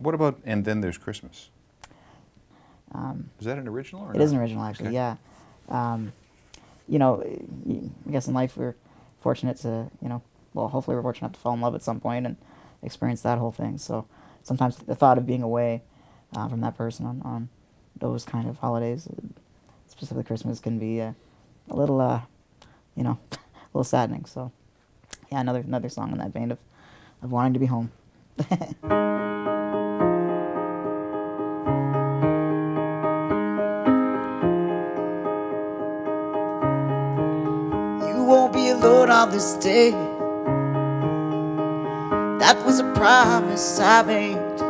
What about And Then There's Christmas? Um, Is that an original? Or It not? is an original, actually. Okay. Yeah. Um, you know, I guess in life we're fortunate to, you know, well, hopefully we're fortunate to fall in love at some point and experience that whole thing. So sometimes the thought of being away uh, from that person on, on those kind of holidays, specifically Christmas, can be uh, a little, uh, you know, a little saddening. So yeah, another another song in that vein of, of wanting to be home. alone on this day. That was a promise I made.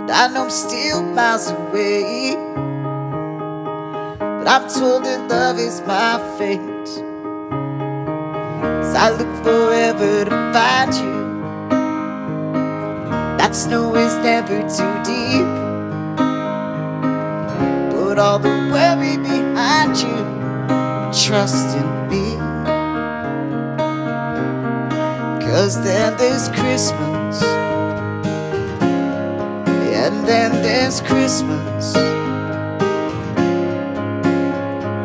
And I know I'm still miles away. But I'm told that love is my fate. As I look forever to find you. That snow is never too deep. Put all the worry behind you trust in me. Cause then there's Christmas, and then there's Christmas.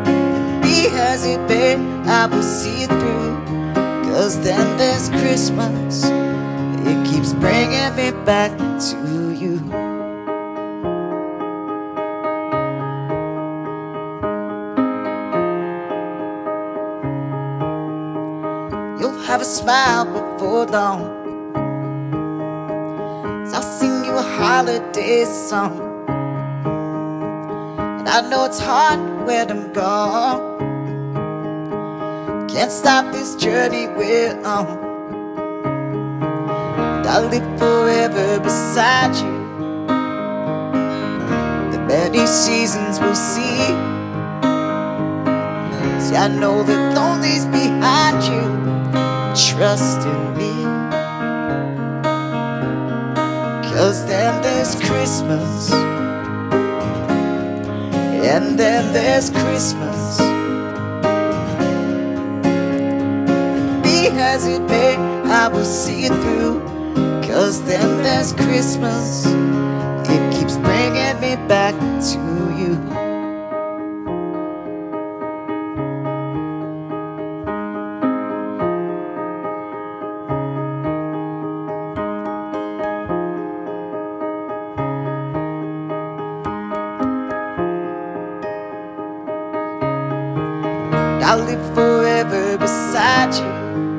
And be as it may, I will see it through. Cause then there's Christmas, it keeps bringing me back have a smile before long. As I'll sing you a holiday song. And I know it's hard when I'm gone. Can't stop this journey we're on. And I'll live forever beside you. The many seasons we'll see. See, I know that lonely's behind you. Trust in me. Cause then there's Christmas. And then there's Christmas. Be as it may, I will see it through. Cause then there's Christmas. I'll live forever beside you.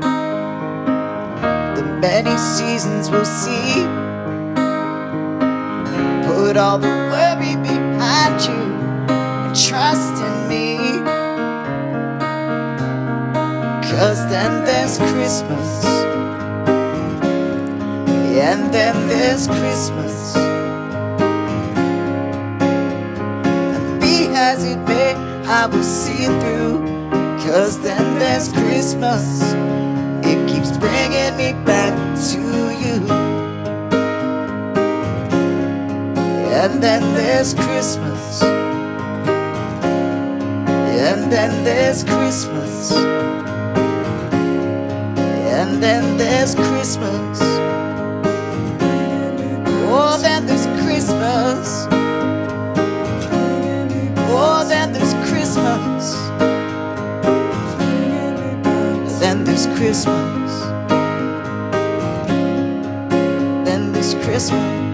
The many seasons we'll see. Put all the worry behind you and trust in me. Cause then there's Christmas. And then there's Christmas. And be as it may, I will see through. Cause then there's Christmas. It keeps bringing me back to you. And then there's Christmas. And then there's Christmas. And then there's Christmas. Oh, Christmas. Then there's Christmas.